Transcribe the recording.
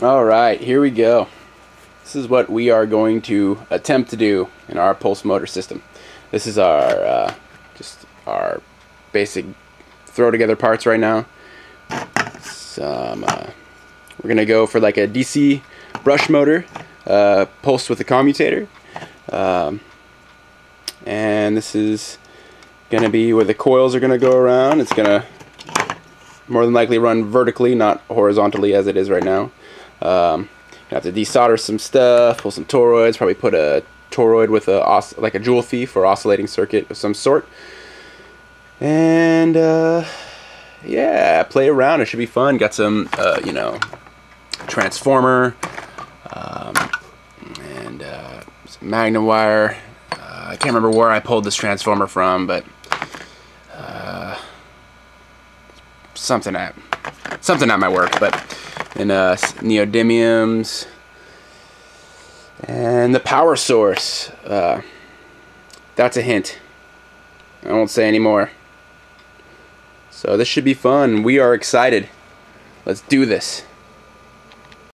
All right, here we go. This is what we are going to attempt to do in our pulse motor system. This is our uh, just our basic throw together parts right now. Some uh, we're gonna go for like a DC brush motor, uh, pulsed with a commutator, um, and this is gonna be where the coils are gonna go around. It's gonna more than likely run vertically, not horizontally as it is right now. Um, have to desolder some stuff, pull some toroids, probably put a toroid with a like a joule thief or oscillating circuit of some sort. And uh, yeah, play around. It should be fun. Got some, uh, you know, transformer um, and uh, some magnet wire. Uh, I can't remember where I pulled this transformer from, but uh, something at something at my work. But and uh, neodymiums and the power source. Uh, that's a hint. I won't say any more. So this should be fun. We are excited. Let's do this.